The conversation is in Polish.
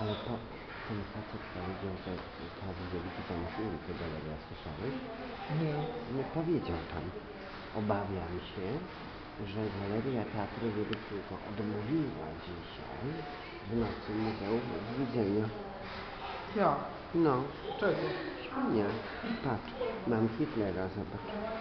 Ale to, ten facet powiedział, że tak wielki tam film to galeria, słyszałeś? Nie. Nie powiedział tam. Obawiam się, że Galeria Teatru Wielkiego odmówiła dzisiaj w nocy muzeum widzenia. Ja. No, Czego? nie, patrz, mam Hitlera, zobacz.